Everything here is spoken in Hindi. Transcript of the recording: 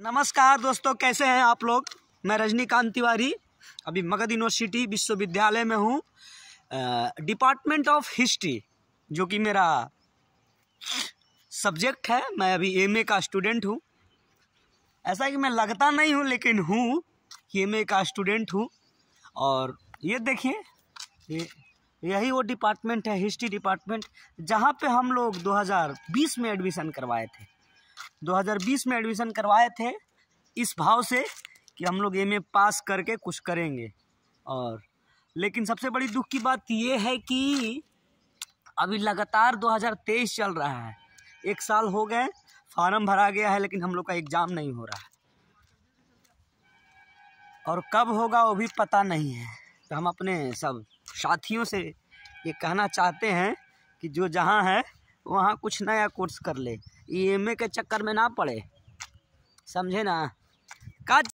नमस्कार दोस्तों, कैसे हैं आप लोग? मैं रजनीकांत तिवारी, अभी मगध यूनिवर्सिटी विश्वविद्यालय में हूँ। डिपार्टमेंट ऑफ़ हिस्ट्री जो कि मेरा सब्जेक्ट है, मैं अभी एमए का स्टूडेंट हूँ। ऐसा कि मैं लगता नहीं हूँ, लेकिन हूँ एमए का स्टूडेंट हूँ। और ये देखिए यही वो डिपार्टमेंट है हिस्ट्री डिपार्टमेंट जहाँ पे हम लोग 2020 में एडमिशन करवाए थे। 2020 में एडमिशन करवाए थे। इस भाव से कि हम लोग एमए पास करके कुछ करेंगे। और लेकिन सबसे बड़ी दुख की बात ये है कि अभी लगातार 2023 चल रहा है। एक साल हो गए, फार्म भरा गया है, लेकिन हम लोग का एग्ज़ाम नहीं हो रहा है। और कब होगा वो भी पता नहीं है। तो हम अपने सब साथियों से ये कहना चाहते हैं कि जो जहाँ है वहाँ कुछ नया कोर्स कर ले। ई के चक्कर में ना पड़े। समझे ना? का